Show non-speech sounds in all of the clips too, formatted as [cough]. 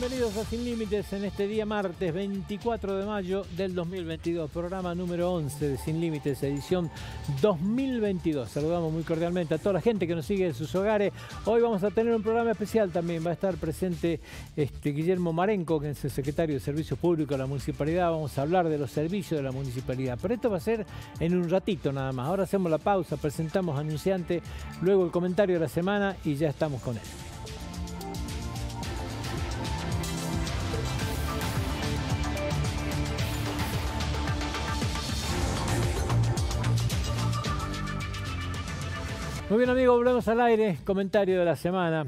bienvenidos a Sin Límites en este día martes 24 de mayo del 2022, programa número 11 de Sin Límites, edición 2022. Saludamos muy cordialmente a toda la gente que nos sigue en sus hogares. Hoy vamos a tener un programa especial también, va a estar presente este, Guillermo Marenco, que es el secretario de Servicios Públicos de la Municipalidad. Vamos a hablar de los servicios de la Municipalidad, pero esto va a ser en un ratito nada más. Ahora hacemos la pausa, presentamos anunciante, luego el comentario de la semana y ya estamos con él. Muy bien amigos, volvemos al aire, comentario de la semana.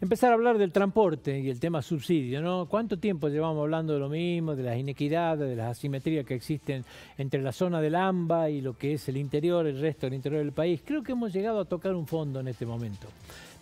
Empezar a hablar del transporte y el tema subsidio, ¿no? ¿Cuánto tiempo llevamos hablando de lo mismo, de las inequidades, de las asimetrías que existen entre la zona del AMBA y lo que es el interior, el resto del interior del país? Creo que hemos llegado a tocar un fondo en este momento.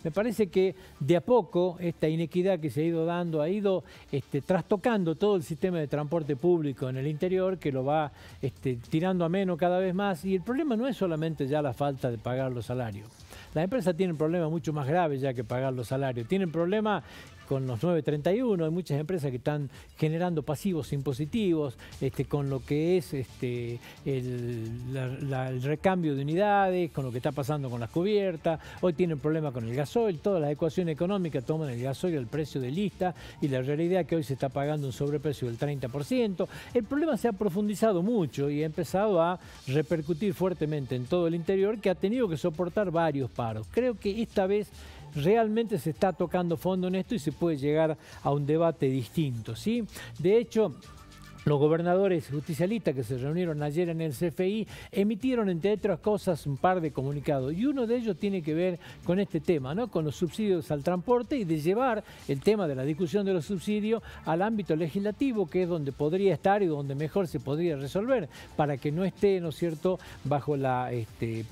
Me parece que de a poco esta inequidad que se ha ido dando ha ido este, trastocando todo el sistema de transporte público en el interior, que lo va este, tirando a menos cada vez más. Y el problema no es solamente ya la falta de pagar los salarios. Las empresas tienen problemas mucho más graves ya que pagar los salarios. Tienen problemas con los 931, hay muchas empresas que están generando pasivos impositivos, este, con lo que es este, el, recambio de unidades, con lo que está pasando con las cubiertas, hoy tienen problemas con el gasoil, todas las ecuaciones económicas toman el gasoil el precio de lista y la realidad es que hoy se está pagando un sobreprecio del 30%. El problema se ha profundizado mucho y ha empezado a repercutir fuertemente en todo el interior que ha tenido que soportar varios paros. Creo que esta vez realmente se está tocando fondo en esto y se puede llegar a un debate distinto. ¿sí? De hecho, los gobernadores justicialistas que se reunieron ayer en el CFI emitieron, entre otras cosas, un par de comunicados. Y uno de ellos tiene que ver con este tema, ¿no? con los subsidios al transporte y de llevar el tema de la discusión de los subsidios al ámbito legislativo, que es donde podría estar y donde mejor se podría resolver, para que no esté, ¿no es cierto?, bajo la, este,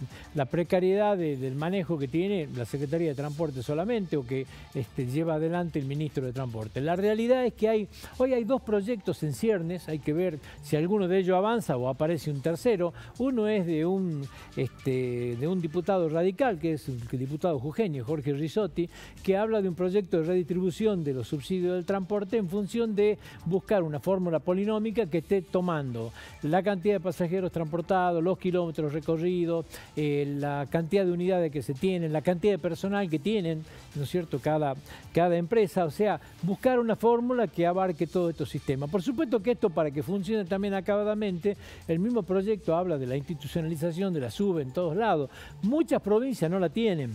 precariedad del manejo que tiene la Secretaría de Transporte solamente o que este, lleva adelante el Ministro de Transporte. La realidad es que hay, hoy hay dos proyectos en ciernes hay que ver si alguno de ellos avanza o aparece un tercero. Uno es de un, este, de un diputado radical, que es el diputado jujeño, Jorge Risotti, que habla de un proyecto de redistribución de los subsidios del transporte en función de buscar una fórmula polinómica que esté tomando la cantidad de pasajeros transportados, los kilómetros recorridos, eh, la cantidad de unidades que se tienen, la cantidad de personal que tienen, ¿no es cierto?, cada, cada empresa, o sea, buscar una fórmula que abarque todo estos sistemas. Por supuesto que esto para que funcione también acabadamente, el mismo proyecto habla de la institucionalización de la SUBE en todos lados. Muchas provincias no la tienen.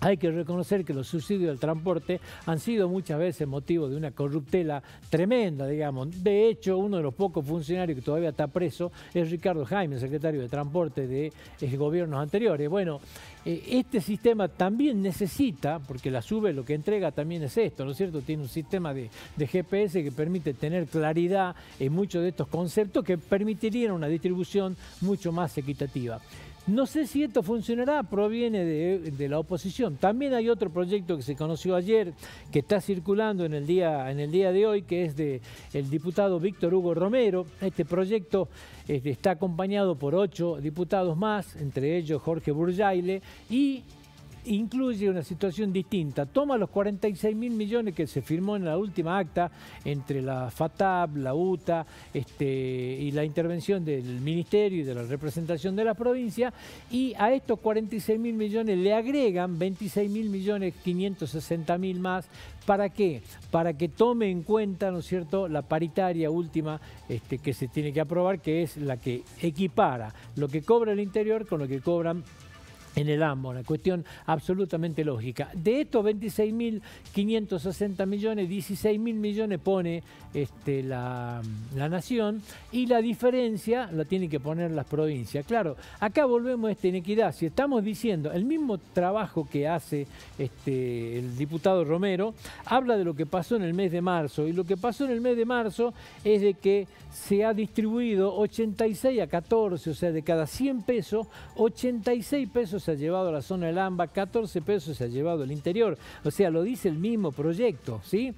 Hay que reconocer que los subsidios del transporte han sido muchas veces motivo de una corruptela tremenda, digamos. De hecho, uno de los pocos funcionarios que todavía está preso es Ricardo Jaime, secretario de Transporte de gobiernos anteriores. Bueno, eh, este sistema también necesita, porque la SUBE lo que entrega también es esto, ¿no es cierto? Tiene un sistema de GPS que permite tener claridad en muchos de estos conceptos que permitirían una distribución mucho más equitativa. No sé si esto funcionará, proviene de, la oposición. También hay otro proyecto que se conoció ayer, que está circulando en el día, en el día de hoy, que es del el diputado Víctor Hugo Romero. Este proyecto este, está acompañado por ocho diputados más, entre ellos Jorge Burjaile, y incluye una situación distinta. Toma los 46 mil millones que se firmó en la última acta entre la FATAB, la UTA este, y la intervención del Ministerio y de la representación de la provincia y a estos 46 mil millones le agregan 26 mil millones 560 mil más. ¿Para qué? Para que tome en cuenta, ¿no es cierto?, la paritaria última este, que se tiene que aprobar, que es la que equipara lo que cobra el interior con lo que cobran en el AMBO, una cuestión absolutamente lógica. De estos 26.560 millones, 16.000 millones pone este, la, Nación y la diferencia la tienen que poner las provincias. Claro, acá volvemos a esta inequidad. Si estamos diciendo el mismo trabajo que hace este, el diputado Romero, habla de lo que pasó en el mes de marzo y lo que pasó en el mes de marzo es de que se ha distribuido 86 a 14, o sea, de cada 100 pesos, 86 pesos se ha llevado a la zona del AMBA, 14 pesos se ha llevado al interior. O sea, lo dice el mismo proyecto, ¿sí?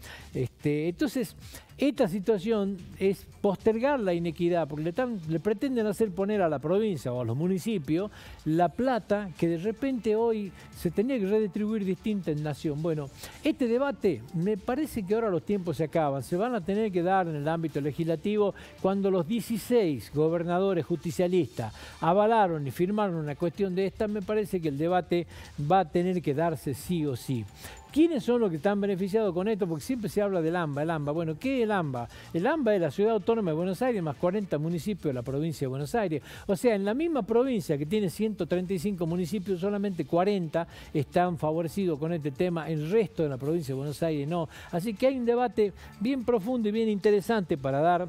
Este, entonces, esta situación es postergar la inequidad, porque le, pretenden hacer poner a la provincia o a los municipios la plata que de repente hoy se tenía que redistribuir distinta en nación. Bueno, este debate me parece que ahora los tiempos se acaban, se van a tener que dar en el ámbito legislativo cuando los 16 gobernadores justicialistas avalaron y firmaron una cuestión de esta, me parece que el debate va a tener que darse sí o sí. ¿Quiénes son los que están beneficiados con esto? Porque siempre se habla del AMBA, el AMBA. Bueno, ¿qué es el AMBA? El AMBA es la Ciudad Autónoma de Buenos Aires más 40 municipios de la provincia de Buenos Aires. O sea, en la misma provincia que tiene 135 municipios, solamente 40 están favorecidos con este tema, el resto de la provincia de Buenos Aires no. Así que hay un debate bien profundo y bien interesante para dar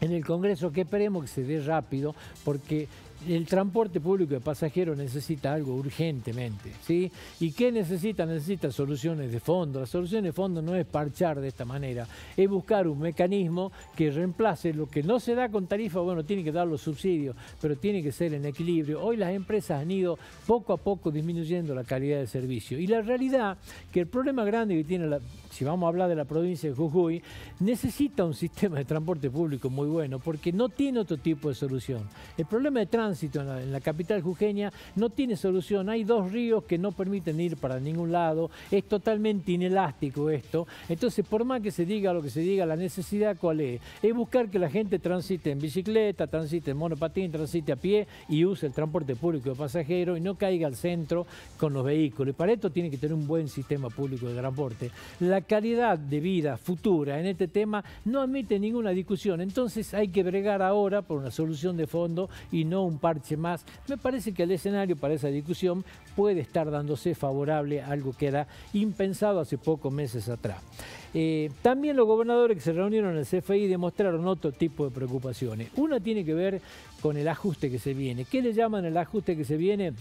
en el Congreso que esperemos que se dé rápido porque el transporte público de pasajeros necesita algo urgentemente, ¿sí? ¿Y qué necesita? Necesita soluciones de fondo. La solución de fondo no es parchar de esta manera, es buscar un mecanismo que reemplace lo que no se da con tarifa, bueno, tiene que dar los subsidios, pero tiene que ser en equilibrio. Hoy las empresas han ido poco a poco disminuyendo la calidad de servicio. Y la realidad que el problema grande que tiene la, si vamos a hablar de la provincia de Jujuy, necesita un [laughs] sistema de transporte público muy bueno, porque no tiene otro tipo de solución. El problema de tránsito en la, capital jujeña no tiene solución. Hay dos ríos que no permiten ir para ningún lado. Es totalmente inelástico esto. Entonces, por más que se diga lo que se diga, la necesidad cuál es? Es buscar que la gente transite en bicicleta, transite en monopatín, transite a pie y use el transporte público de pasajeros y no caiga al centro con los vehículos. Y para esto tiene que tener un buen sistema público de transporte. La calidad de vida futura en este tema no admite ninguna discusión. Entonces hay que bregar ahora por una solución de fondo y no un parche más. Me parece que el escenario para esa discusión puede estar dándose favorable a algo que era impensado hace pocos meses atrás. Eh, también los gobernadores que se reunieron en el CFI demostraron otro tipo de preocupaciones. Una tiene que ver con el ajuste que se viene. ¿Qué le llaman el ajuste que se viene?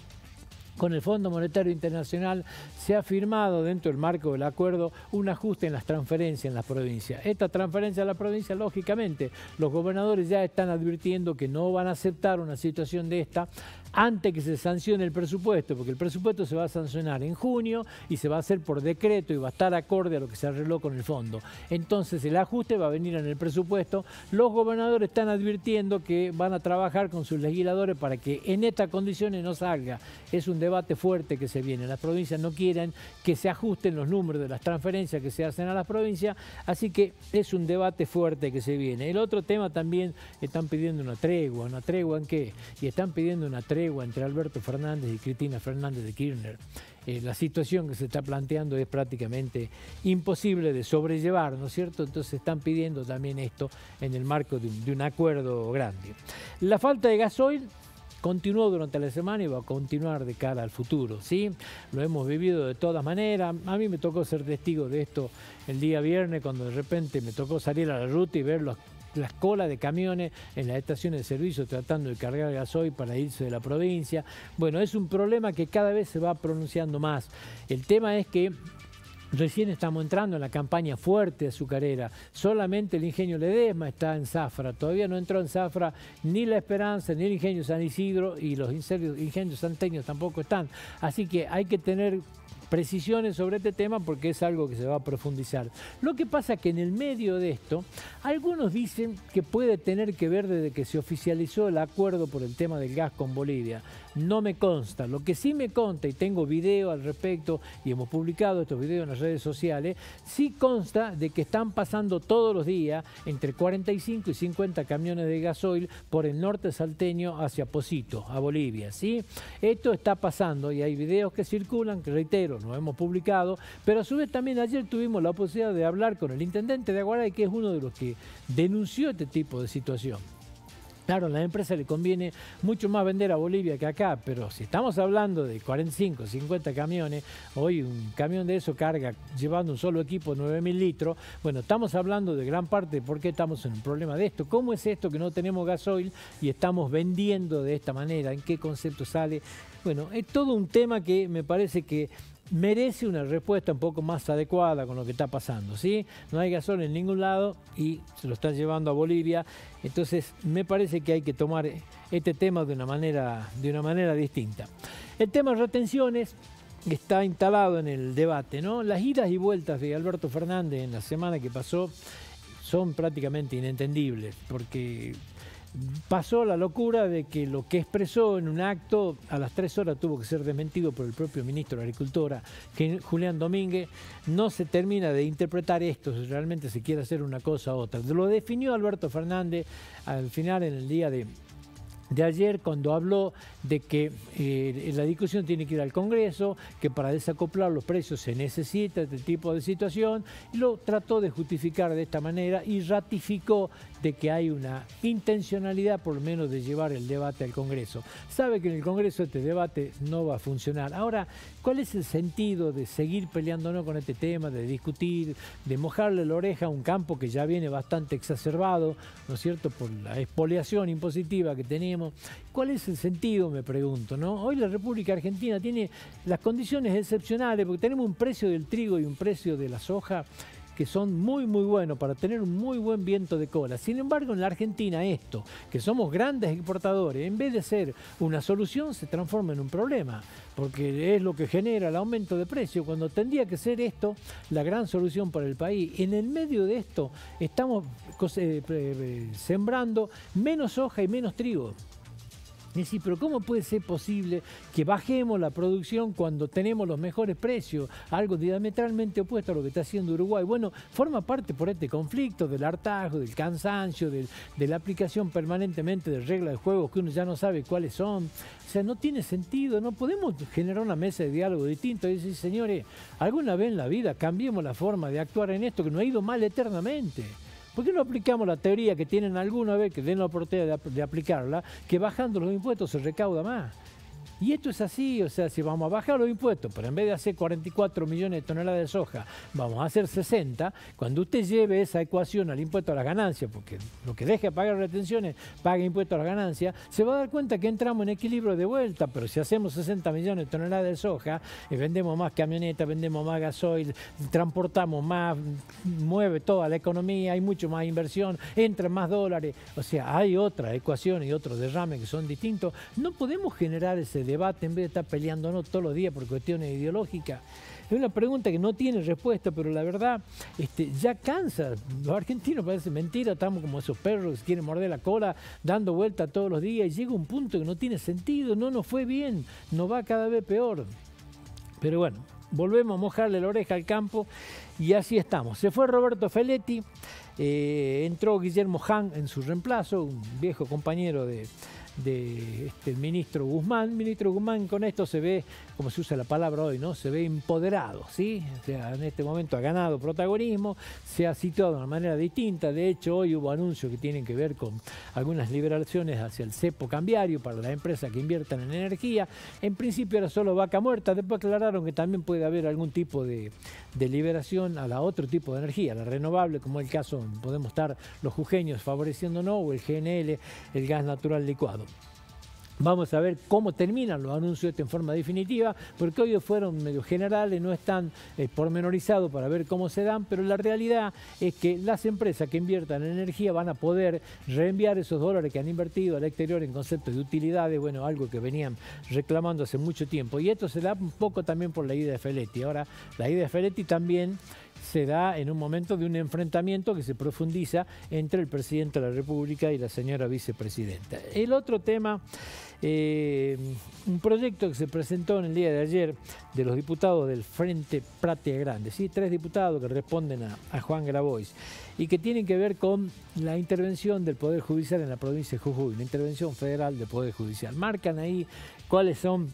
Con el Fondo Monetario Internacional se ha firmado dentro del marco del acuerdo un ajuste en las transferencias en las provincias. Esta transferencia a la provincia, lógicamente, los gobernadores ya están advirtiendo que no van a aceptar una situación de esta antes que se sancione el presupuesto, porque el presupuesto se va a sancionar en junio y se va a hacer por decreto y va a estar acorde a lo que se arregló con el fondo. Entonces el ajuste va a venir en el presupuesto. Los gobernadores están advirtiendo que van a trabajar con sus legisladores para que en estas condiciones no salga. Es un debate fuerte que se viene. Las provincias no quieren que se ajusten los números de las transferencias que se hacen a las provincias, así que es un debate fuerte que se viene. El otro tema también están pidiendo una tregua, una tregua en qué? Y están pidiendo una tregua entre Alberto Fernández y Cristina Fernández de Kirchner. Eh, la situación que se está planteando es prácticamente imposible de sobrellevar, ¿no es cierto? Entonces están pidiendo también esto en el marco de un, de un acuerdo grande. La falta de gasoil continuó durante la semana y va a continuar de cara al futuro, ¿sí? Lo hemos vivido de todas maneras. A mí me tocó ser testigo de esto el día viernes cuando de repente me tocó salir a la ruta y ver los las colas de camiones en las estaciones de servicio tratando de cargar gasoil para irse de la provincia. Bueno, es un problema que cada vez se va pronunciando más. El tema es que Recién estamos entrando en la campaña fuerte azucarera. Solamente el ingenio Ledesma está en Zafra. Todavía no entró en Zafra ni La Esperanza, ni el ingenio San Isidro y los ingenios santeños tampoco están. Así que hay que tener precisiones sobre este tema porque es algo que se va a profundizar. Lo que pasa que en el medio de esto, algunos dicen que puede tener que ver desde que se oficializó el acuerdo por el tema del gas con Bolivia. No me consta. Lo que sí me consta, y tengo video al respecto, y hemos publicado estos videos en las redes sociales, sí consta de que están pasando todos los días entre 45 y 50 camiones de gasoil por el norte salteño hacia Posito, a Bolivia. ¿sí? Esto está pasando y hay videos que circulan, que reitero, no hemos publicado, pero a su vez también ayer tuvimos la posibilidad de hablar con el intendente de Aguaray, que es uno de los que denunció este tipo de situación. Claro, a la empresa le conviene mucho más vender a Bolivia que acá, pero si estamos hablando de 45, 50 camiones, hoy un camión de eso carga llevando un solo equipo 9.000 litros, bueno, estamos hablando de gran parte de por qué estamos en un problema de esto. ¿Cómo es esto que no tenemos gasoil y estamos vendiendo de esta manera? ¿En qué concepto sale? Bueno, es todo un tema que me parece que merece una respuesta un poco más adecuada con lo que está pasando. ¿sí? No hay gasol en ningún lado y se lo están llevando a Bolivia. Entonces me parece que hay que tomar este tema de una manera, de una manera distinta. El tema de retenciones, está instalado en el debate, ¿no? Las idas y vueltas de Alberto Fernández en la semana que pasó son prácticamente inentendibles, porque pasó la locura de que lo que expresó en un acto a las tres horas tuvo que ser desmentido por el propio ministro de Agricultura, que Julián Domínguez, no se termina de interpretar esto si realmente se quiere hacer una cosa u otra. Lo definió Alberto Fernández al final en el día de, de ayer cuando habló de que eh, la discusión tiene que ir al Congreso, que para desacoplar los precios se necesita este tipo de situación, y lo trató de justificar de esta manera y ratificó de que hay una intencionalidad por lo menos de llevar el debate al Congreso. Sabe que en el Congreso este debate no va a funcionar. Ahora, ¿cuál es el sentido de seguir peleándonos con este tema, de discutir, de mojarle la oreja a un campo que ya viene bastante exacerbado, ¿no es cierto?, por la expoliación impositiva que tenemos. ¿Cuál es el sentido, me pregunto, ¿no? Hoy la República Argentina tiene las condiciones excepcionales porque tenemos un precio del trigo y un precio de la soja que son muy muy buenos para tener un muy buen viento de cola. Sin embargo, en la Argentina esto, que somos grandes exportadores, en vez de ser una solución, se transforma en un problema, porque es lo que genera el aumento de precio, cuando tendría que ser esto la gran solución para el país. En el medio de esto estamos eh, eh, sembrando menos soja y menos trigo. Decir, pero ¿cómo puede ser posible que bajemos la producción cuando tenemos los mejores precios? Algo diametralmente opuesto a lo que está haciendo Uruguay. Bueno, forma parte por este conflicto del hartazgo, del cansancio, de la aplicación permanentemente de reglas de juego que uno ya no sabe cuáles son. O sea, no tiene sentido, no podemos generar una mesa de diálogo distinto y decir, señores, alguna vez en la vida cambiemos la forma de actuar en esto que no ha ido mal eternamente. ¿Por qué no aplicamos la teoría que tienen alguna vez, que den la oportunidad de, aplicarla, que bajando los impuestos se recauda más? Y esto es así, o sea, si vamos a bajar los impuestos, pero en vez de hacer 44 millones de toneladas de soja, vamos a hacer 60, cuando usted lleve esa ecuación al impuesto a las ganancias, porque lo que deje de pagar retenciones paga impuesto a las ganancias, se va a dar cuenta que entramos en equilibrio de vuelta, pero si hacemos 60 millones de toneladas de soja, y vendemos más camionetas, vendemos más gasoil, transportamos más, mueve toda la economía, hay mucho más inversión, entran más dólares, o sea, hay otra ecuación y otro derrame que son distintos, no podemos generar ese debate en vez de estar peleándonos todos los días por cuestiones ideológicas. Es una pregunta que no tiene respuesta, pero la verdad este, ya cansa. Los argentinos parece mentira, estamos como esos perros que quieren morder la cola, dando vuelta todos los días y llega un punto que no tiene sentido, no nos fue bien, nos va cada vez peor. Pero bueno, volvemos a mojarle la oreja al campo y así estamos. Se fue Roberto Feletti, eh, entró Guillermo Han en su reemplazo, un viejo compañero de, de este, ministro Guzmán. ministro Guzmán con esto se ve, como se usa la palabra hoy, ¿no? Se ve empoderado, ¿sí? O sea, en este momento ha ganado protagonismo, se ha situado de una manera distinta. De hecho, hoy hubo anuncios que tienen que ver con algunas liberaciones hacia el cepo cambiario para las empresas que inviertan en energía. En principio era solo vaca muerta, después aclararon que también puede haber algún tipo de, liberación a la otro tipo de energía, la renovable, como el caso, podemos estar los jujeños favoreciendo o el GNL, el gas natural licuado. Vamos a ver cómo terminan los anuncios en forma definitiva, porque hoy fueron medio generales, no están eh, pormenorizados para ver cómo se dan, pero la realidad es que las empresas que inviertan en energía van a poder reenviar esos dólares que han invertido al exterior en conceptos de utilidades, bueno, algo que venían reclamando hace mucho tiempo. Y esto se da un poco también por la idea de Feletti. Ahora, la idea de Feletti también se da en un momento de un enfrentamiento que se profundiza entre el presidente de la República y la señora vicepresidenta. El otro tema, eh, un proyecto que se presentó en el día de ayer de los diputados del Frente Pratia Grande, ¿sí? tres diputados que responden a, Juan Grabois y que tienen que ver con la intervención del Poder Judicial en la provincia de Jujuy, la intervención federal del Poder Judicial. Marcan ahí cuáles son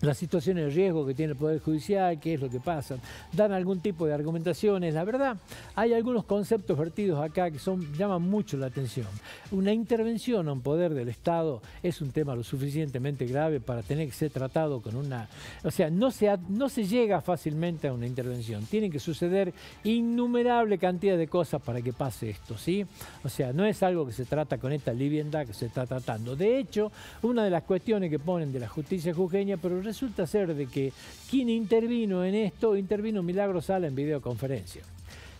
las situaciones de riesgo que tiene el Poder Judicial, qué es lo que pasa, dan algún tipo de argumentaciones. La verdad, hay algunos conceptos vertidos acá que son, llaman mucho la atención. Una intervención a un poder del Estado es un tema lo suficientemente grave para tener que ser tratado con una... O sea, no se, no se llega fácilmente a una intervención. Tienen que suceder innumerable cantidad de cosas para que pase esto, ¿sí? O sea, no es algo que se trata con esta liviandad que se está tratando. De hecho, una de las cuestiones que ponen de la justicia jujeña, pero resulta ser de que quien intervino en esto, intervino Milagro Sala en videoconferencia.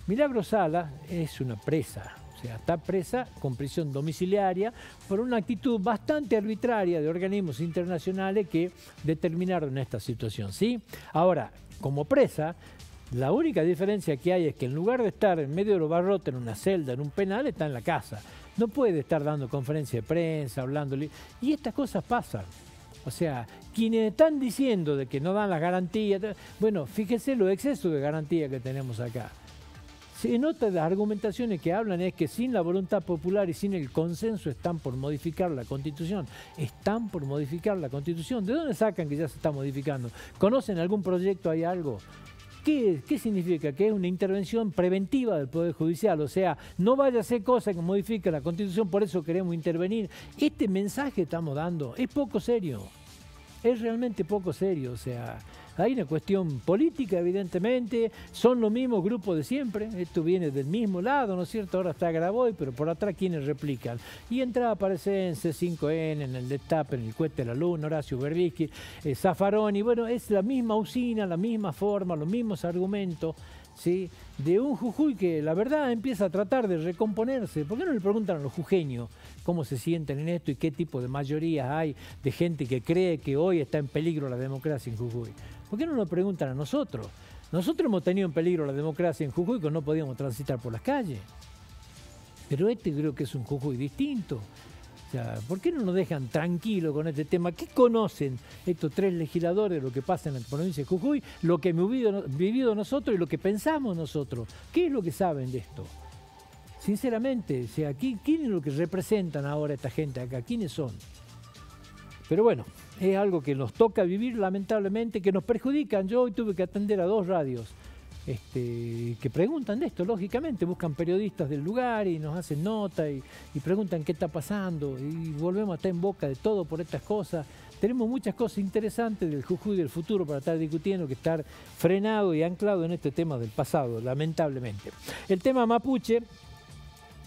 Milagro Sala es una presa, O sea, está presa con prisión domiciliaria por una actitud bastante arbitraria de organismos internacionales que determinaron esta situación. ¿sí? Ahora, como presa, la única diferencia que hay es que en lugar de estar en medio de los barrotes, en una celda, en un penal, está en la casa. No puede estar dando conferencia de prensa, hablando. Y estas cosas pasan. O sea, quienes están diciendo de que no dan las garantías, bueno, fíjese los excesos de garantía que tenemos acá. Se nota las argumentaciones que hablan es que sin la voluntad popular y sin el consenso están por modificar la constitución. Están por modificar la constitución. ¿De dónde sacan que ya se está modificando? ¿Conocen algún proyecto, hay algo? ¿Qué, ¿Qué, significa? Que es una intervención preventiva del Poder Judicial, o sea, no vaya a ser cosa que modifique la Constitución, por eso queremos intervenir. Este mensaje estamos dando es poco serio, es realmente poco serio, o sea, hay una cuestión política, evidentemente, son los mismos grupos de siempre, esto viene del mismo lado, ¿no es cierto? Ahora está Graboy, pero por atrás quienes replican. Y entra aparece en C5N, en el Destape, en el Cuete de la Luna, Horacio Berbisky, eh, Zaffaroni, bueno, es la misma usina, la misma forma, los mismos argumentos. ¿Sí? de un Jujuy que la verdad empieza a tratar de recomponerse. ¿Por qué no le preguntan a los jujeños cómo se sienten en esto y qué tipo de mayorías hay de gente que cree que hoy está en peligro la democracia en Jujuy? ¿Por qué no nos preguntan a nosotros? Nosotros hemos tenido en peligro la democracia en Jujuy que no podíamos transitar por las calles. Pero este creo que es un Jujuy distinto. ¿por qué no nos dejan tranquilos con este tema? ¿Qué conocen estos tres legisladores de lo que pasa en la provincia de Jujuy, lo que hemos vivido, vivido nosotros y lo que pensamos nosotros? ¿Qué es lo que saben de esto? Sinceramente, o sea, ¿quién es lo que representan ahora esta gente acá? ¿Quiénes son? Pero bueno, es algo que nos toca vivir lamentablemente, que nos perjudican. Yo hoy tuve que atender a dos radios este, que preguntan de esto, lógicamente, buscan periodistas del lugar y nos hacen nota y, preguntan qué está pasando y volvemos a estar en boca de todo por estas cosas. Tenemos muchas cosas interesantes del Jujuy del futuro para estar discutiendo que estar frenado y anclado en este tema del pasado, lamentablemente. El tema mapuche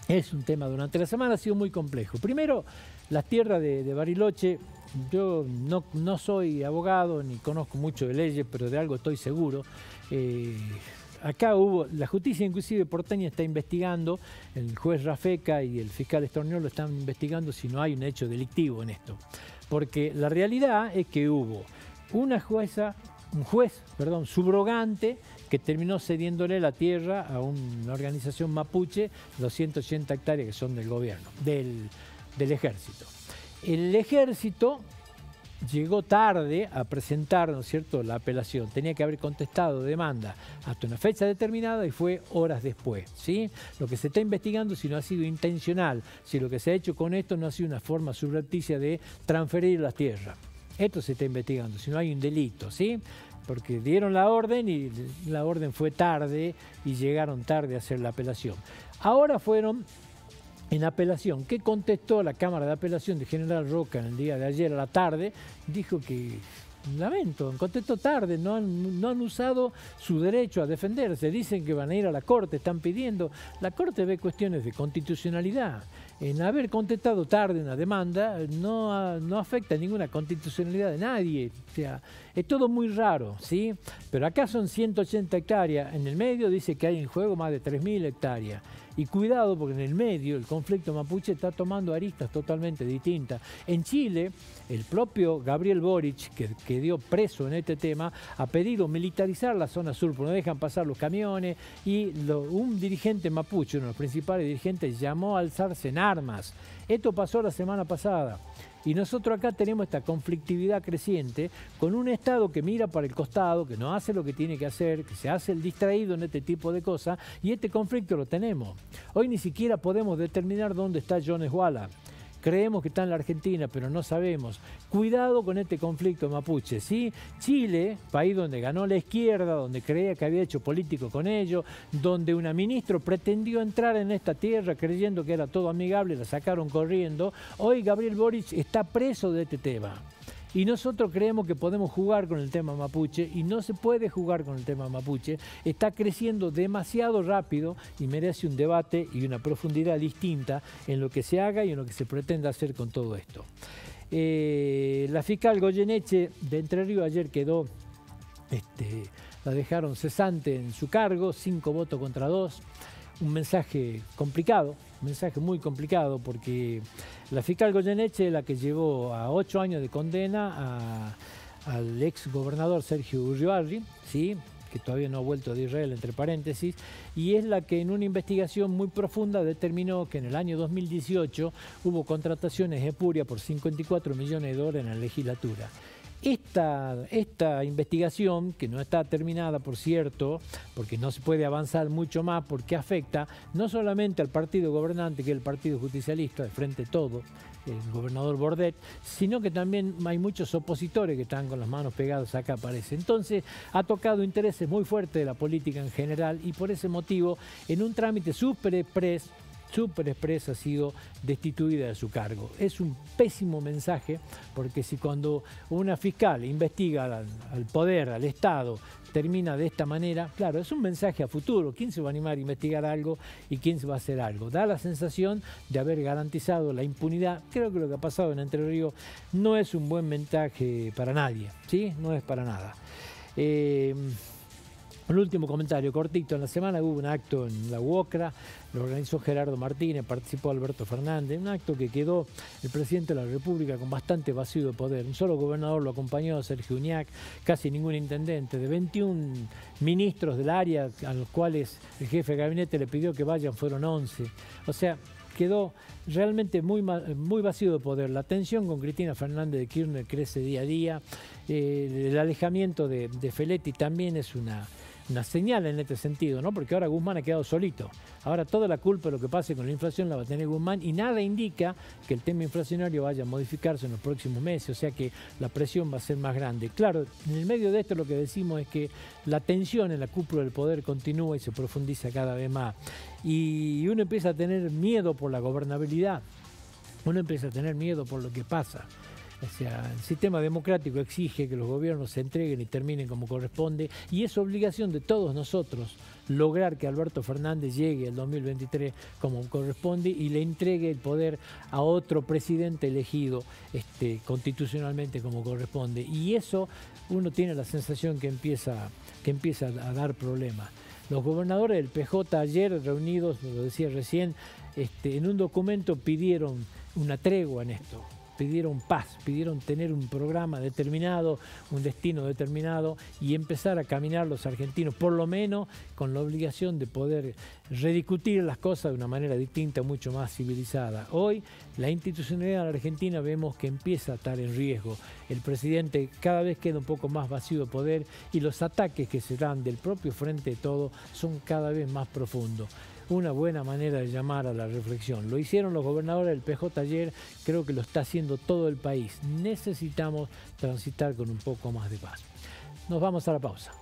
es un tema durante la semana, ha sido muy complejo. Primero, las tierras de Bariloche yo no, no, soy abogado ni conozco mucho de leyes, pero de algo estoy seguro. Eh, acá hubo, la justicia inclusive porteña está investigando, el juez Rafeca y el fiscal Estorniolo están investigando si no hay un hecho delictivo en esto. Porque la realidad es que hubo una jueza, un juez, perdón, subrogante que terminó cediéndole la tierra a una organización mapuche, 280 hectáreas que son del gobierno, del, del ejército. El ejército llegó tarde a presentar, ¿no es cierto?, la apelación. Tenía que haber contestado demanda hasta una fecha determinada y fue horas después, ¿sí? Lo que se está investigando si no ha sido intencional, si lo que se ha hecho con esto no ha sido una forma subrepticia de transferir las tierras. Esto se está investigando, si no hay un delito, ¿sí? Porque dieron la orden y la orden fue tarde y llegaron tarde a hacer la apelación. Ahora fueron en apelación. ¿Qué contestó la Cámara de Apelación de General Roca en el día de ayer a la tarde? Dijo que, lamento, contestó tarde, no han, usado su derecho a defenderse. Dicen que van a ir a la Corte, están pidiendo. La Corte ve cuestiones de constitucionalidad. En haber contestado tarde una demanda no, no afecta ninguna constitucionalidad de nadie. O sea, es todo muy raro, ¿sí? Pero acá son 180 hectáreas. En el medio dice que hay en juego más de 3.000 hectáreas. Y cuidado porque en el medio el conflicto mapuche está tomando aristas totalmente distintas. En Chile, el propio Gabriel Boric, que, dio preso en este tema, ha pedido militarizar la zona sur porque no dejan pasar los camiones y un dirigente mapuche, uno de los principales dirigentes, llamó a alzarse en armas. Esto pasó la semana pasada. Y nosotros acá tenemos esta conflictividad creciente con un Estado que mira para el costado, que no hace lo que tiene que hacer, que se hace el distraído en este tipo de cosas, y este conflicto lo tenemos. Hoy ni siquiera podemos determinar dónde está John Esguala. Creemos que está en la Argentina, pero no sabemos. Cuidado con este conflicto mapuche. ¿sí? Chile, país donde ganó la izquierda, donde creía que había hecho político con ellos, donde una ministra pretendió entrar en esta tierra creyendo que era todo amigable, la sacaron corriendo. Hoy Gabriel Boric está preso de este tema. Y nosotros creemos que podemos jugar con el tema mapuche y no se puede jugar con el tema mapuche. Está creciendo demasiado rápido y merece un debate y una profundidad distinta en lo que se haga y en lo que se pretenda hacer con todo esto. Eh, la fiscal Goyeneche de Entre Ríos ayer quedó, este, la dejaron cesante en su cargo, cinco votos contra dos, un mensaje complicado, mensaje muy complicado porque la fiscal Goyeneche es la que llevó a ocho años de condena al ex gobernador Sergio Uribarri, ¿sí? que todavía no ha vuelto de Israel, entre paréntesis, y es la que en una investigación muy profunda determinó que en el año 2018 hubo contrataciones espuria por 54 millones de dólares en la legislatura. Esta, esta, investigación, que no está terminada, por cierto, porque no se puede avanzar mucho más, porque afecta no solamente al partido gobernante, que es el Partido Justicialista, de frente todo, el gobernador Bordet, sino que también hay muchos opositores que están con las manos pegadas acá, parece. Entonces, ha tocado intereses muy fuertes de la política en general y por ese motivo, en un trámite súper express, Super Express ha sido destituida de su cargo. Es un pésimo mensaje porque si cuando una fiscal investiga al, poder, al Estado, termina de esta manera, claro, es un mensaje a futuro. ¿Quién se va a animar a investigar algo y quién se va a hacer algo? Da la sensación de haber garantizado la impunidad. Creo que lo que ha pasado en Entre Ríos no es un buen mensaje para nadie, ¿sí? No es para nada. Eh, un último comentario cortito. En la semana hubo un acto en la UOCRA, lo organizó Gerardo Martínez, participó Alberto Fernández, un acto que quedó el presidente de la República con bastante vacío de poder. Un solo gobernador lo acompañó, Sergio Uñac, casi ningún intendente. De 21 ministros del área a los cuales el jefe de gabinete le pidió que vayan, fueron 11. O sea, quedó realmente muy, muy vacío de poder. La tensión con Cristina Fernández de Kirchner crece día a día. Eh, el alejamiento de, de Feletti también es una una señal en este sentido, ¿no? Porque ahora Guzmán ha quedado solito. Ahora toda la culpa de lo que pase con la inflación la va a tener Guzmán y nada indica que el tema inflacionario vaya a modificarse en los próximos meses, o sea que la presión va a ser más grande. Claro, en el medio de esto lo que decimos es que la tensión en la cúpula del poder continúa y se profundiza cada vez más. Y uno empieza a tener miedo por la gobernabilidad, uno empieza a tener miedo por lo que pasa. O sea, el sistema democrático exige que los gobiernos se entreguen y terminen como corresponde y es obligación de todos nosotros lograr que Alberto Fernández llegue el 2023 como corresponde y le entregue el poder a otro presidente elegido este, constitucionalmente como corresponde. Y eso uno tiene la sensación que empieza, que empieza a dar problemas. Los gobernadores del PJ ayer reunidos, lo decía recién, este, en un documento pidieron una tregua en esto pidieron paz, pidieron tener un programa determinado, un destino determinado y empezar a caminar los argentinos, por lo menos con la obligación de poder rediscutir las cosas de una manera distinta, mucho más civilizada. Hoy la institucionalidad de la Argentina vemos que empieza a estar en riesgo. El presidente cada vez queda un poco más vacío de poder y los ataques que se dan del propio frente de todo son cada vez más profundos una buena manera de llamar a la reflexión. Lo hicieron los gobernadores del PJ ayer, creo que lo está haciendo todo el país. Necesitamos transitar con un poco más de paz. Nos vamos a la pausa.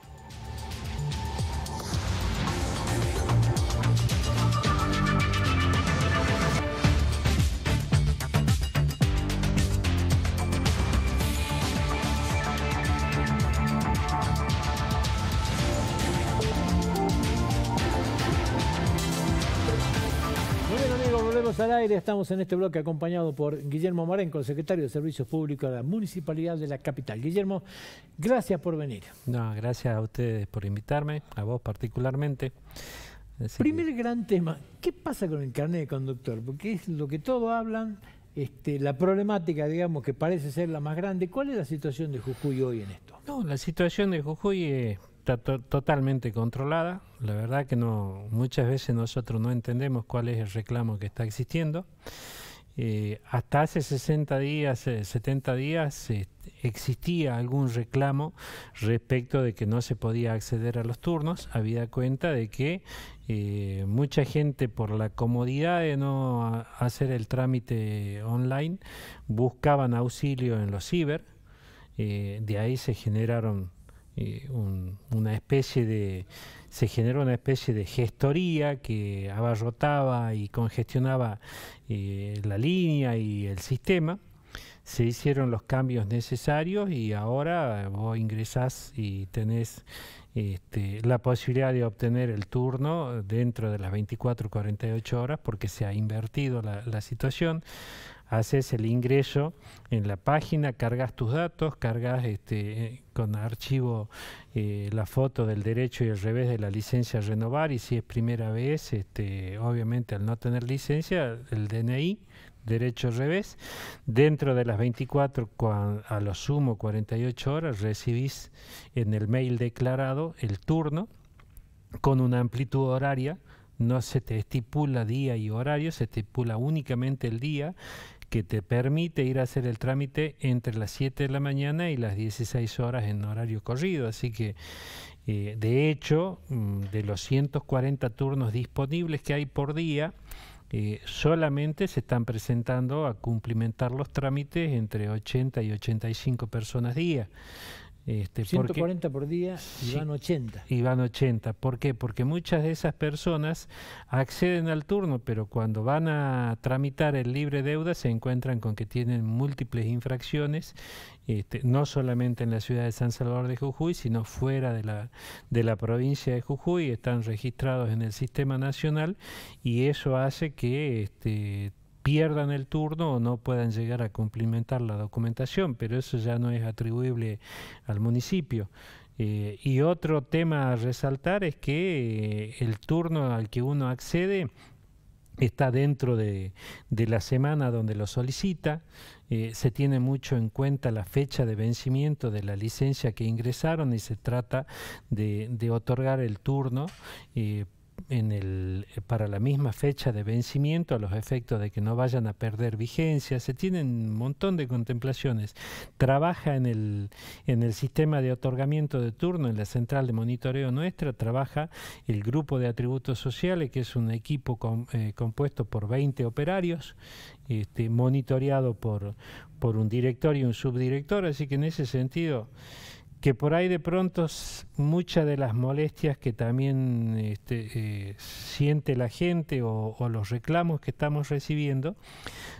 Al aire, estamos en este bloque acompañado por Guillermo Marenco, el secretario de Servicios Públicos de la Municipalidad de la Capital. Guillermo, gracias por venir. No, gracias a ustedes por invitarme, a vos particularmente. Primer gran tema, ¿qué pasa con el carnet de conductor? Porque es lo que todos hablan, este, la problemática, digamos, que parece ser la más grande. ¿Cuál es la situación de Jujuy hoy en esto? No, la situación de Jujuy es está totalmente controlada. La verdad que no muchas veces nosotros no entendemos cuál es el reclamo que está existiendo. Eh, hasta hace 60 días, 70 eh, días, existía algún reclamo respecto de que no se podía acceder a los turnos, había cuenta de que eh, mucha gente por la comodidad de no hacer el trámite online buscaban auxilio en los ciber, de ahí se generaron eh, una especie de se generó una especie de gestoría que abarrotaba y congestionaba eh, la línea y el sistema. Se hicieron los cambios necesarios y ahora vos ingresás y tenés este, la posibilidad de obtener el turno dentro de las 24 48 horas porque se ha invertido la situación haces el ingreso en la página, cargas tus datos, cargas este, con archivo eh, la foto del derecho y el revés de la licencia a renovar y si es primera vez, este, obviamente al no tener licencia, el DNI, derecho al revés, dentro de las 24, a lo sumo 48 horas, recibís en el mail declarado el turno con una amplitud horaria. No se te estipula día y horario, se estipula únicamente el día que te permite ir a hacer el trámite entre las 7 de la mañana y las 16 horas en horario corrido. Así que, eh, de hecho, mm, de los 140 turnos disponibles que hay por día, eh, solamente se están presentando a cumplimentar los trámites entre 80 y 85 personas día. Este, 140 por día y van 80. Y van 80. ¿Por qué? Porque muchas de esas personas acceden al turno, pero cuando van a tramitar el libre deuda se encuentran con que tienen múltiples infracciones, este, no solamente en la ciudad de San Salvador de Jujuy, sino fuera de la, de la provincia de Jujuy, están registrados en el sistema nacional y eso hace que este, pierdan el turno o no puedan llegar a cumplimentar la documentación, pero eso ya no es atribuible al municipio. Eh, y otro tema a resaltar es que eh, el turno al que uno accede está dentro de, la semana donde lo solicita, eh, se tiene mucho en cuenta la fecha de vencimiento de la licencia que ingresaron y se trata de, de otorgar el turno en el, eh, para la misma fecha de vencimiento a los efectos de que no vayan a perder vigencia. Se tienen un montón de contemplaciones. Trabaja en el, en el sistema de otorgamiento de turno, en la central de monitoreo nuestra, trabaja el grupo de atributos sociales, que es un equipo eh, compuesto por 20 operarios, este, monitoreado por, por un director y un subdirector, así que en ese sentido que por ahí de pronto muchas de las molestias que también este, eh, siente la gente o, los reclamos que estamos recibiendo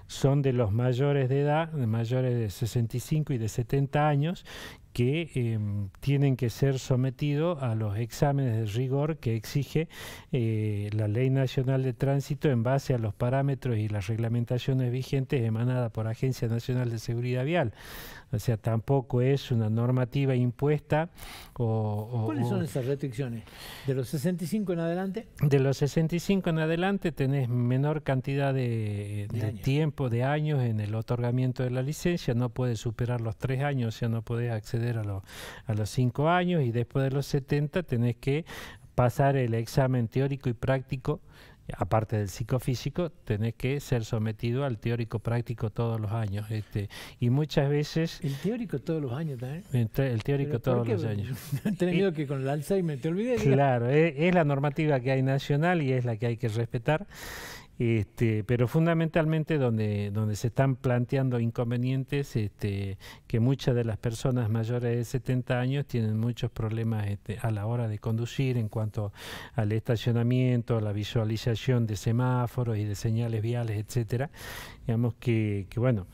son de los mayores de edad, de mayores de 65 y de 70 años, que em, tienen que ser sometidos a los exámenes de rigor que exige eh, la Ley Nacional de Tránsito en base a los parámetros y las reglamentaciones vigentes emanadas por Agencia Nacional de Seguridad Vial. O sea, tampoco es una normativa impuesta. O, ¿Cuáles son esas restricciones? ¿De los 65 en adelante? De los 65 en adelante tenés menor cantidad de, tiempo, de años en el otorgamiento de la licencia, no puedes superar los tres años, o sea, no podés acceder a, a los cinco años y después de los 70 tenés que pasar el examen teórico y práctico aparte del psicofísico, tenés que ser sometido al teórico práctico todos los años. Este, y muchas veces... ¿El teórico todos los años también? El, teórico todos los años. [laughs] Tenés miedo que con el Alzheimer te olvides. Claro, es, la normativa que hay nacional y es la que hay que respetar. Este, pero fundamentalmente donde, donde se están planteando inconvenientes, este, que muchas de las personas mayores de 70 años tienen muchos problemas este, a la hora de conducir en cuanto al estacionamiento, la visualización de semáforos y de señales viales, etcétera. Digamos que, que bueno,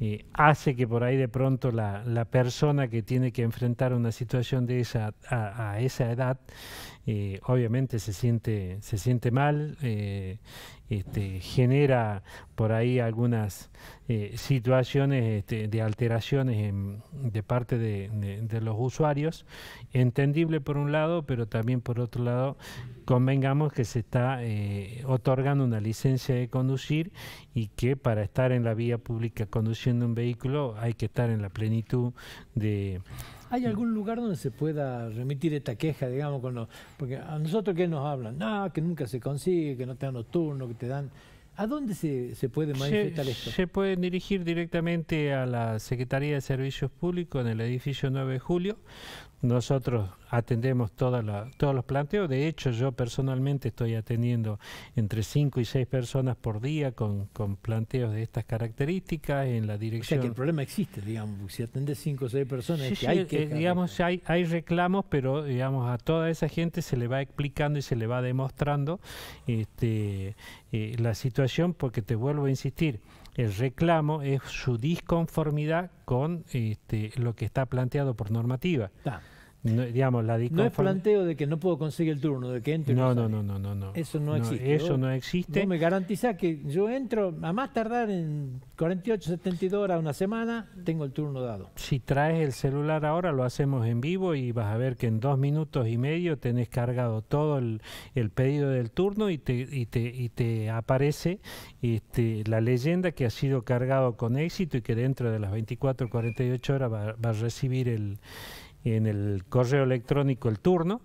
eh, hace que por ahí de pronto la, la, persona que tiene que enfrentar una situación de esa a, esa edad eh, obviamente se siente se siente mal eh, este, genera por ahí algunas eh, situaciones este, de alteraciones de parte de, los usuarios, entendible por un lado, pero también por otro lado, convengamos que se está eh, otorgando una licencia de conducir y que para estar en la vía pública conduciendo un vehículo hay que estar en la plenitud de ¿Hay algún lugar donde se pueda remitir esta queja, digamos, con porque a nosotros que nos hablan, no, que nunca se consigue, que no te dan los turnos, que te dan... ¿A dónde se, se puede manifestar esto? Se pueden dirigir directamente a la Secretaría de Servicios Públicos en el edificio 9 de julio, nosotros atendemos todos los planteos. De hecho, yo personalmente estoy atendiendo entre 5 y 6 personas por día con, planteos de estas características en la dirección. O sea que el problema existe, digamos, si atendes 5 o 6 personas, sí, hay que... digamos, hay, hay reclamos, pero digamos, a toda esa gente se le va explicando y se le va demostrando este, eh, la situación, porque te vuelvo a insistir, el reclamo es su disconformidad con este, lo que está planteado por normativa. No, digamos, la no es planteo de que no puedo conseguir el turno, de que entre. No, no, no, no, no, no. Eso no, existe. Eso no existe. Vos me garantiza que yo entro, a más tardar en 48, 72 horas, una semana, tengo el turno dado. Si traes el celular ahora, lo hacemos en vivo y vas a ver que en dos minutos y medio tenés cargado todo el, pedido del turno y te, y te, y te aparece este, la leyenda que ha sido cargado con éxito y que dentro de las 24, 48 horas va, va a recibir el en el correo electrónico el turno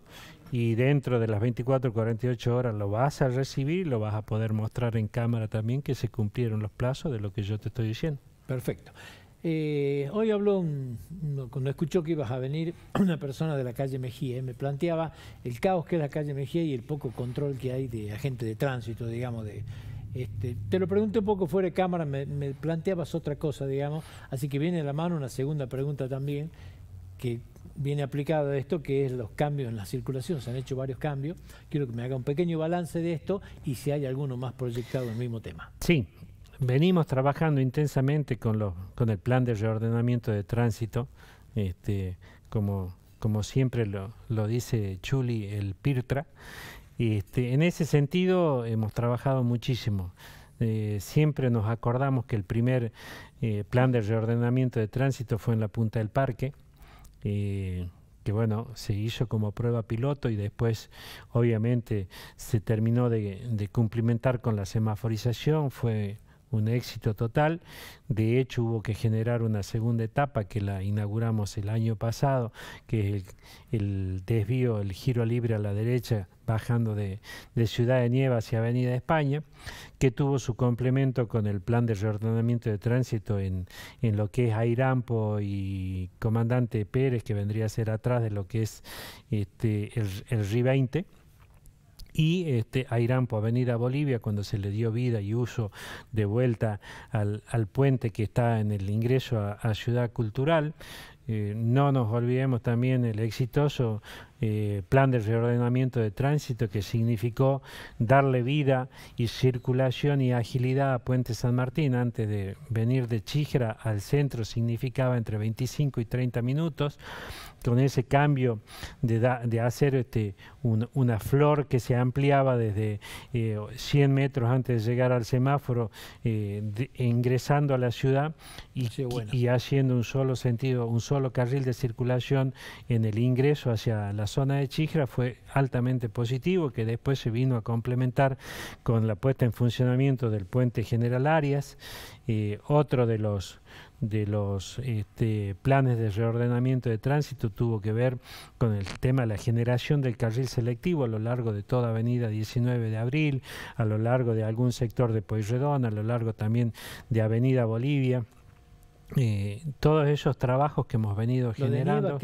y dentro de las 24 o 48 horas lo vas a recibir y lo vas a poder mostrar en cámara también que se cumplieron los plazos de lo que yo te estoy diciendo. Perfecto. Eh, hoy habló, cuando escuchó que ibas a venir, [clears throat] una persona de la calle Mejía, me planteaba el caos que es la calle Mejía y el poco control que hay de agentes de tránsito, digamos, de, este, te lo pregunté un poco fuera de cámara, me, planteabas otra cosa, digamos, así que viene a la mano una segunda pregunta también, que viene aplicado esto, que es los cambios en la circulación. Se han hecho varios cambios. Quiero que me haga un pequeño balance de esto y si hay alguno más proyectado en el mismo tema. Sí, venimos trabajando intensamente con, lo, con el plan de reordenamiento de tránsito, este, como, como siempre lo, lo dice Chuli, el PIRTRA. Este, en ese sentido hemos trabajado muchísimo. Eh, siempre nos acordamos que el primer eh, plan de reordenamiento de tránsito fue en la Punta del Parque, eh, que bueno, se hizo como prueba piloto y después obviamente se terminó de, de cumplimentar con la semaforización, fue un éxito total. De hecho, hubo que generar una segunda etapa que la inauguramos el año pasado, que es el, desvío, el giro libre a la derecha, bajando de, Ciudad de Nieva hacia Avenida España, que tuvo su complemento con el plan de reordenamiento de tránsito en, en lo que es Airampo y Comandante Pérez, que vendría a ser atrás de lo que es este, el, el RI-20 y este, a Irampo, Avenida Bolivia, cuando se le dio vida y uso de vuelta al, al puente que está en el ingreso a, Ciudad Cultural. Eh, no nos olvidemos también el exitoso eh, plan de reordenamiento de tránsito que significó darle vida y circulación y agilidad a Puente San Martín. Antes de venir de Chijra al centro significaba entre 25 y 30 minutos. Con ese cambio de, de hacer este, una flor que se ampliaba desde 100 eh, metros antes de llegar al semáforo, eh, ingresando a la ciudad y, y haciendo un solo sentido, un solo carril de circulación en el ingreso hacia la zona de Chijra fue altamente positivo, que después se vino a complementar con la puesta en funcionamiento del puente General Arias, eh, otro de los de los este, planes de reordenamiento de tránsito tuvo que ver con el tema de la generación del carril selectivo a lo largo de toda Avenida 19 de Abril, a lo largo de algún sector de Pueyrredón, a lo largo también de Avenida Bolivia. Eh, todos esos trabajos que hemos venido generando.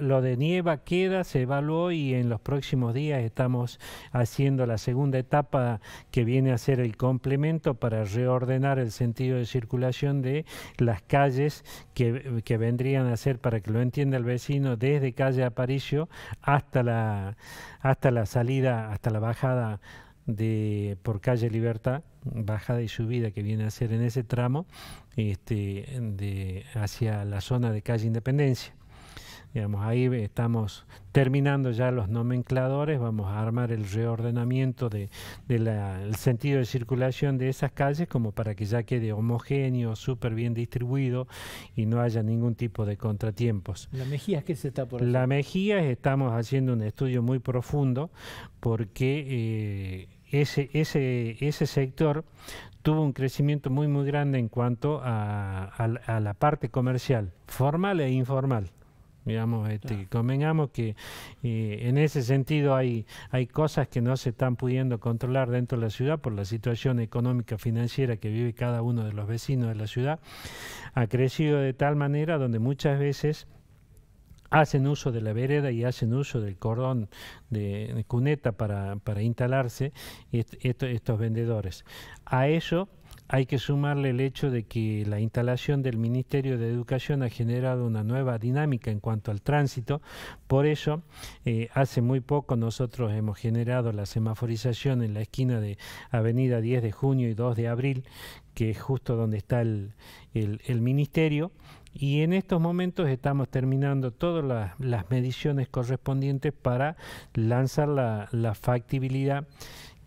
lo, de, Nieva queda, se evaluó y en los próximos días estamos haciendo la segunda etapa que viene a ser el complemento para reordenar el sentido de circulación de las calles que, que vendrían a ser, para que lo entienda el vecino, desde calle Aparicio hasta la, hasta la salida, hasta la bajada de por calle Libertad, bajada y subida que viene a ser en ese tramo, este, de, hacia la zona de calle Independencia. Digamos, ahí estamos terminando ya los nomencladores, vamos a armar el reordenamiento del de, sentido de circulación de esas calles como para que ya quede homogéneo, súper bien distribuido y no haya ningún tipo de contratiempos. ¿La Mejía qué se está por hacer? La Mejía estamos haciendo un estudio muy profundo porque... Eh, ese, ese, ese sector tuvo un crecimiento muy muy grande en cuanto a, la parte comercial, formal e informal. Digamos, este, convengamos que eh, en ese sentido hay, hay cosas que no se están pudiendo controlar dentro de la ciudad por la situación económica financiera que vive cada uno de los vecinos de la ciudad. Ha crecido de tal manera donde muchas veces hacen uso de la vereda y hacen uso del cordón de, cuneta para, para instalarse estos vendedores. A eso hay que sumarle el hecho de que la instalación del Ministerio de Educación ha generado una nueva dinámica en cuanto al tránsito. Por eso, eh, hace muy poco nosotros hemos generado la semaforización en la esquina de Avenida 10 de Junio y 2 de Abril, que es justo donde está el, el, ministerio, y en estos momentos estamos terminando todas las, mediciones correspondientes para lanzar la, factibilidad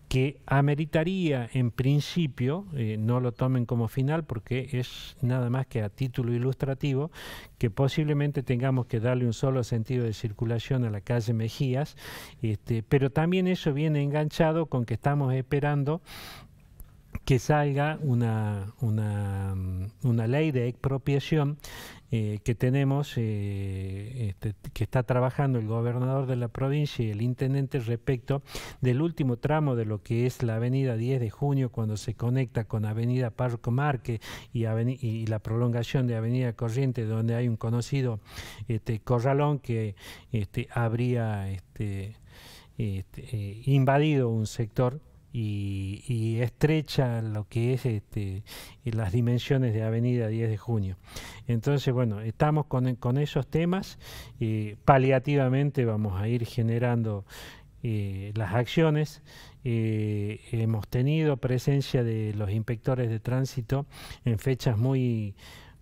que ameritaría en principio, eh, no lo tomen como final porque es nada más que a título ilustrativo, que posiblemente tengamos que darle un solo sentido de circulación a la calle Mejías, este, pero también eso viene enganchado con que estamos esperando que salga una, una, una ley de expropiación eh, que tenemos, eh, este, que está trabajando el gobernador de la provincia y el intendente respecto del último tramo de lo que es la avenida 10 de junio, cuando se conecta con avenida Parco Marque y, y la prolongación de avenida Corriente, donde hay un conocido este, corralón que este, habría este, este eh, invadido un sector y, estrecha lo que es este, las dimensiones de Avenida 10 de Junio. Entonces, bueno, estamos con, con esos temas, y paliativamente vamos a ir generando eh, las acciones. Eh, hemos tenido presencia de los inspectores de tránsito en fechas muy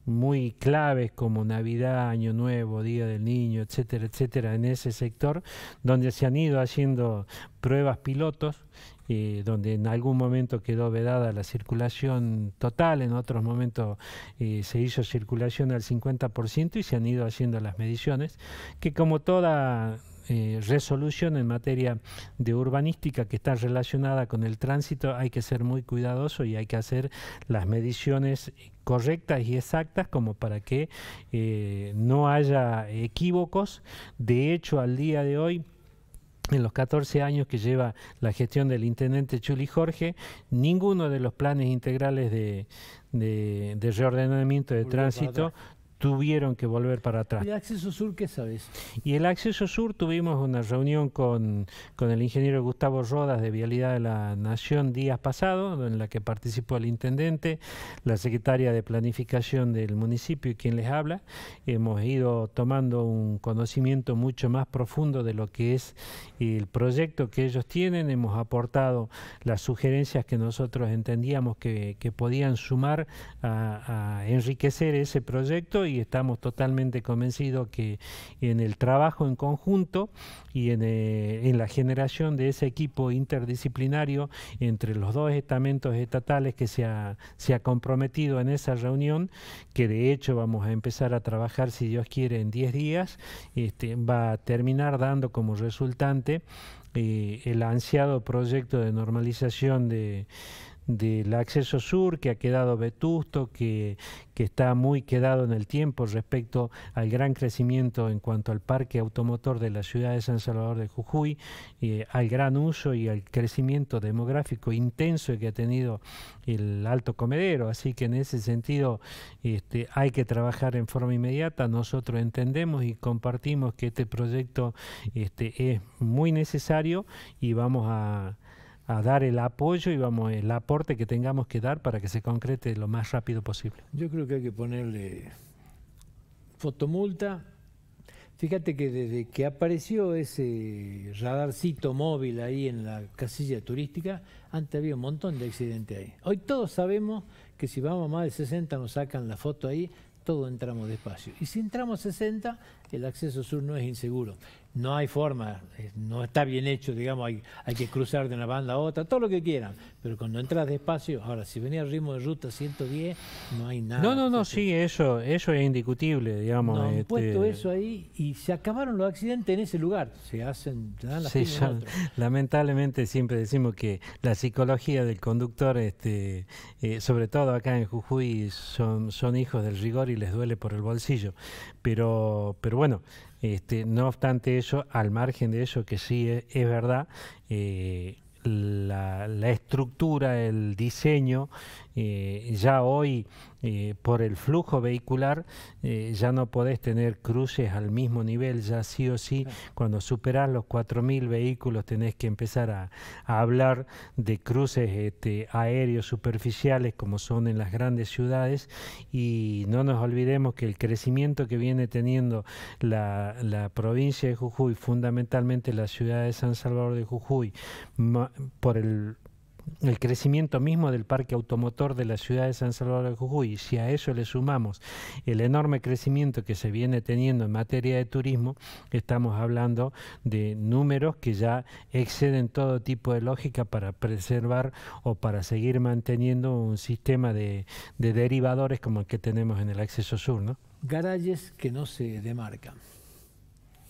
muy claves como Navidad, Año Nuevo, Día del Niño, etcétera, etcétera, en ese sector, donde se han ido haciendo pruebas pilotos, eh, donde en algún momento quedó vedada la circulación total, en otros momentos eh, se hizo circulación al 50% y se han ido haciendo las mediciones, que como toda eh, resolución en materia de urbanística que está relacionada con el tránsito, hay que ser muy cuidadoso y hay que hacer las mediciones correctas y exactas como para que no haya equívocos. De hecho, al día de hoy, en los 14 años que lleva la gestión del intendente Chuli Jorge, ninguno de los planes integrales de, de reordenamiento de tránsito tuvieron que volver para atrás. ¿Y el acceso sur qué sabes? Y el acceso sur tuvimos una reunión con, con, el ingeniero Gustavo Rodas de Vialidad de la Nación días pasados, en la que participó el intendente, la secretaria de Planificación del municipio y quien les habla. Hemos ido tomando un conocimiento mucho más profundo de lo que es el proyecto que ellos tienen. Hemos aportado las sugerencias que nosotros entendíamos que, que podían sumar a, a enriquecer ese proyecto y estamos totalmente convencidos que en el trabajo en conjunto y en, eh, en, la generación de ese equipo interdisciplinario entre los dos estamentos estatales que se ha, se ha comprometido en esa reunión, que de hecho vamos a empezar a trabajar, si Dios quiere, en 10 días, este, va a terminar dando como resultante eh, el ansiado proyecto de normalización de del acceso sur que ha quedado vetusto, que, que está muy quedado en el tiempo respecto al gran crecimiento en cuanto al parque automotor de la ciudad de San Salvador de Jujuy, eh, al gran uso y al crecimiento demográfico intenso que ha tenido el Alto Comedero. Así que en ese sentido este, hay que trabajar en forma inmediata. Nosotros entendemos y compartimos que este proyecto este, es muy necesario y vamos a a dar el apoyo y vamos el aporte que tengamos que dar para que se concrete lo más rápido posible. Yo creo que hay que ponerle fotomulta. Fíjate que desde que apareció ese radarcito móvil ahí en la casilla turística, antes había un montón de accidentes ahí. Hoy todos sabemos que si vamos más de 60 nos sacan la foto ahí, todo entramos despacio. Y si entramos 60, el acceso sur no es inseguro no hay forma, no está bien hecho, digamos, hay, hay que cruzar de una banda a otra, todo lo que quieran, pero cuando entras despacio, ahora si venía al ritmo de ruta 110, no hay nada. No, no, no, sí, eso, eso es indiscutible, digamos. No, han este, puesto eso ahí y se acabaron los accidentes en ese lugar, se hacen, se dan las sí, Lamentablemente siempre decimos que la psicología del conductor, este, eh, sobre todo acá en Jujuy, son, son hijos del rigor y les duele por el bolsillo, pero, pero bueno, este, no obstante eso, al margen de eso, que sí es, verdad, eh, la, la, estructura, el diseño, eh, ya hoy eh, por el flujo vehicular eh, ya no podés tener cruces al mismo nivel, ya sí o sí, cuando superás los 4.000 vehículos tenés que empezar a, hablar de cruces este, aéreos superficiales como son en las grandes ciudades. Y no nos olvidemos que el crecimiento que viene teniendo la, la provincia de Jujuy, fundamentalmente la ciudad de San Salvador de Jujuy, por el el crecimiento mismo del parque automotor de la ciudad de San Salvador de Jujuy, si a eso le sumamos el enorme crecimiento que se viene teniendo en materia de turismo, estamos hablando de números que ya exceden todo tipo de lógica para preservar o para seguir manteniendo un sistema de, derivadores como el que tenemos en el acceso sur. ¿no? Garajes que no se demarcan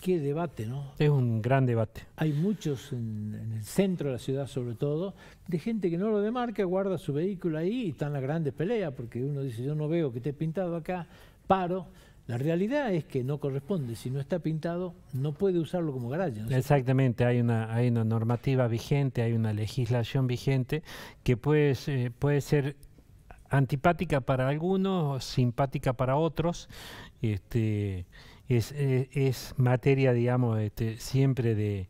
qué debate, ¿no? Es un gran debate. Hay muchos en, el centro de la ciudad, sobre todo, de gente que no lo demarca, guarda su vehículo ahí y están las grandes peleas, porque uno dice, yo no veo que esté pintado acá, paro. La realidad es que no corresponde, si no está pintado, no puede usarlo como garaje. Exactamente, hay una, hay una normativa vigente, hay una legislación vigente que puede, eh, puede ser antipática para algunos, simpática para otros. Este, es, eh, es, materia, digamos, este, siempre de,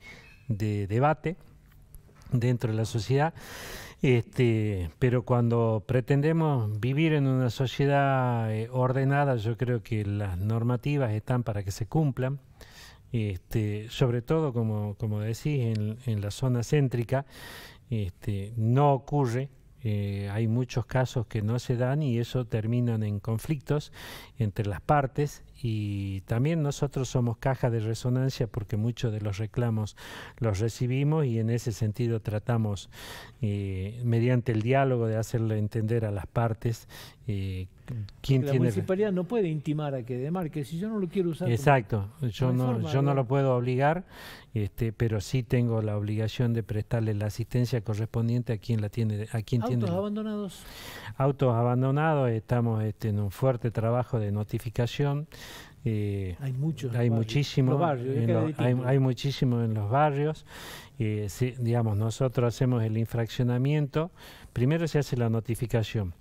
debate dentro de la sociedad. Este, pero cuando pretendemos vivir en una sociedad eh, ordenada, yo creo que las normativas están para que se cumplan. Este, sobre todo, como, como decís, en, en la zona céntrica, este, no ocurre eh, hay muchos casos que no se dan y eso terminan en conflictos entre las partes y también nosotros somos caja de resonancia porque muchos de los reclamos los recibimos y en ese sentido tratamos eh, mediante el diálogo de hacerle entender a las partes eh, quién la municipalidad no puede intimar a que demarque si yo no lo quiero usar exacto yo no yo no lo puedo obligar este pero sí tengo la obligación de prestarle la asistencia correspondiente a quien la tiene a quien autos abandonados autos abandonados estamos este, en un fuerte trabajo de notificación eh, hay muchos. Hay muchísimo. hay, hay muchísimo en los barrios. Eh, digamos, nosotros hacemos el infraccionamiento. Primero se hace la notificación.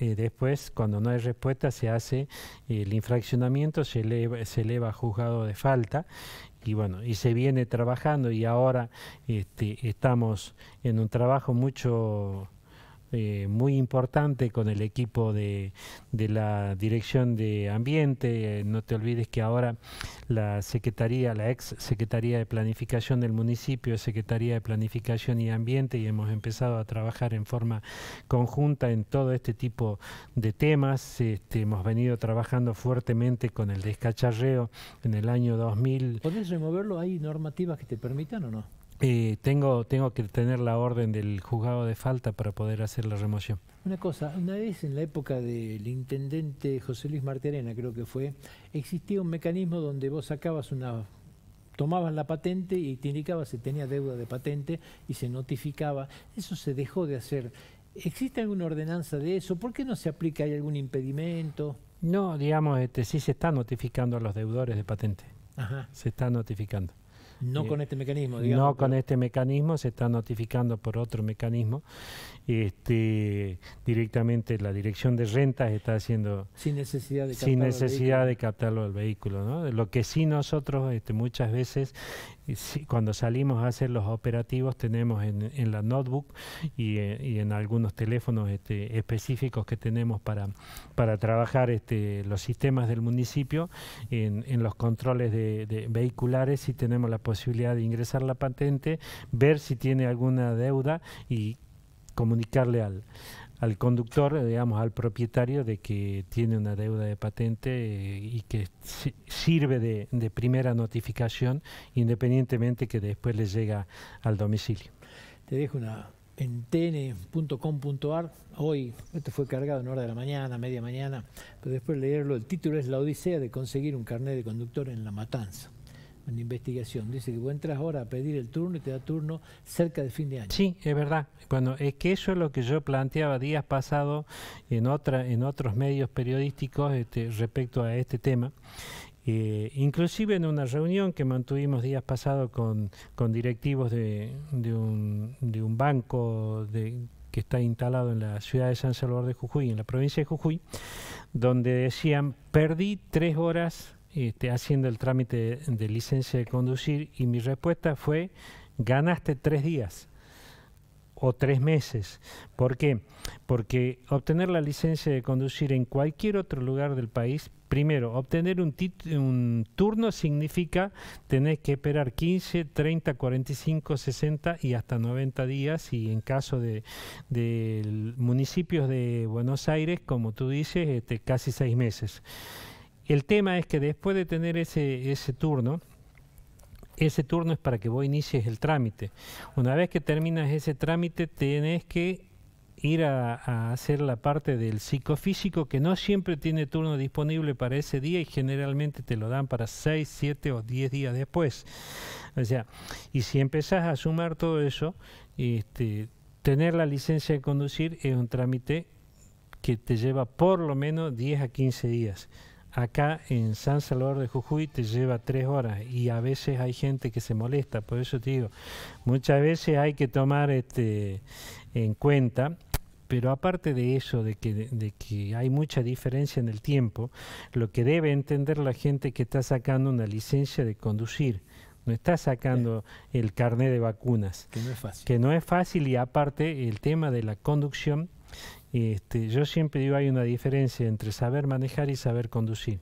Eh, después, cuando no hay respuesta, se hace el infraccionamiento, se eleva, se eleva a juzgado de falta y bueno, y se viene trabajando y ahora este, estamos en un trabajo mucho eh, muy importante con el equipo de, de la Dirección de Ambiente. Eh, no te olvides que ahora la Secretaría, la ex Secretaría de Planificación del municipio, Secretaría de Planificación y Ambiente, y hemos empezado a trabajar en forma conjunta en todo este tipo de temas. Este, hemos venido trabajando fuertemente con el descacharreo en el año 2000. ¿Podés removerlo? ¿Hay normativas que te permitan o no? Eh, tengo, tengo que tener la orden del juzgado de falta para poder hacer la remoción. Una cosa, una vez en la época del intendente José Luis Martiarena, creo que fue, existía un mecanismo donde vos sacabas una tomabas la patente y te indicaba si tenía deuda de patente y se notificaba. Eso se dejó de hacer. ¿Existe alguna ordenanza de eso? ¿Por qué no se aplica? ¿Hay algún impedimento? No, digamos, este, sí se está notificando a los deudores de patente. Ajá. Se está notificando. No con este mecanismo, digamos. No con este mecanismo, se está notificando por otro mecanismo. Este, directamente la dirección de rentas está haciendo... Sin necesidad de captarlo Sin necesidad de captarlo al vehículo. ¿no? Lo que sí nosotros este, muchas veces, cuando salimos a hacer los operativos, tenemos en, la notebook y, eh, y, en algunos teléfonos este, específicos que tenemos para, para trabajar este, los sistemas del municipio, en, en los controles de, de vehiculares, si tenemos la posibilidad de ingresar la patente, ver si tiene alguna deuda y comunicarle al, al conductor, digamos, al propietario de que tiene una deuda de patente eh, y que sirve de, de, primera notificación independientemente que después le llega al domicilio. Te dejo una en tn.com.ar, hoy, esto fue cargado en hora de la mañana, media mañana, pero después leerlo, el título es La Odisea de conseguir un carnet de conductor en La Matanza en investigación. Dice que vos entras ahora a pedir el turno y te da turno cerca del fin de año. Sí, es verdad. Bueno, es que eso es lo que yo planteaba días pasados en, otra, en otros medios periodísticos este, respecto a este tema. Eh, inclusive en una reunión que mantuvimos días pasados con, con directivos de, de, un, de un banco de, que está instalado en la ciudad de San Salvador de Jujuy, en la provincia de Jujuy, donde decían, perdí tres horas este, haciendo el trámite de, licencia de conducir y mi respuesta fue, ganaste tres días o tres meses. ¿Por qué? Porque obtener la licencia de conducir en cualquier otro lugar del país primero, obtener un, un, turno significa tener que esperar 15, 30, 45, 60 y hasta 90 días y en caso de, municipios de Buenos Aires, como tú dices, este, casi seis meses. El tema es que después de tener ese, ese turno, ese turno es para que vos inicies el trámite. Una vez que terminas ese trámite, tenés que ir a, hacer la parte del psicofísico que no siempre tiene turno disponible para ese día y generalmente te lo dan para 6, 7 o 10 días después. O sea, y si empezás a sumar todo eso, este, tener la licencia de conducir es un trámite que te lleva por lo menos 10 a 15 días. Acá en San Salvador de Jujuy te lleva tres horas y a veces hay gente que se molesta, por eso te digo, muchas veces hay que tomar este en cuenta pero aparte de eso, de que, de que hay mucha diferencia en el tiempo, lo que debe entender la gente que está sacando una licencia de conducir, no está sacando el carnet de vacunas. Que no es fácil. Que no es fácil y aparte el tema de la conducción, este, yo siempre digo hay una diferencia entre saber manejar y saber conducir.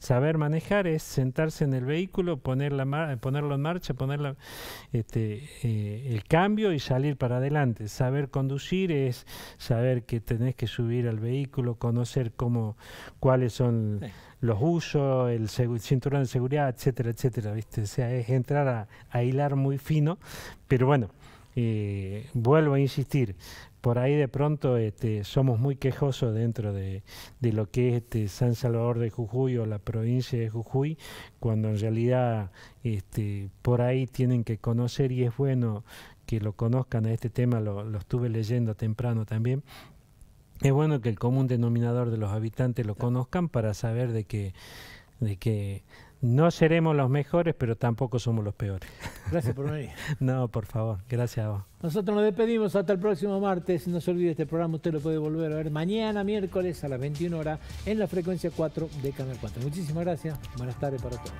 Saber manejar es sentarse en el vehículo, poner ponerlo en marcha, poner este, eh, el cambio y salir para adelante. Saber conducir es saber que tenés que subir al vehículo, conocer cómo, cuáles son los usos, el, cinturón de seguridad, etcétera, etcétera. ¿viste? O sea, es entrar a, hilar muy fino, pero bueno, eh, vuelvo a insistir, por ahí de pronto este, somos muy quejosos dentro de, lo que es este San Salvador de Jujuy o la provincia de Jujuy, cuando en realidad este, por ahí tienen que conocer y es bueno que lo conozcan a este tema, lo, lo estuve leyendo temprano también. Es bueno que el común denominador de los habitantes lo conozcan para saber de que, de que no seremos los mejores, pero tampoco somos los peores. [laughs] Gracias por venir. [laughs] no, por favor, gracias a vos. Nosotros nos despedimos hasta el próximo martes. No se olvide, este programa usted lo puede volver a ver mañana, miércoles, a las 21 horas, en la frecuencia 4 de Canal 4. Muchísimas gracias. Buenas tardes para todos.